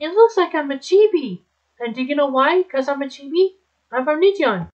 It looks like I'm a chibi. And do you know why? Because I'm a chibi? I'm from Nijion.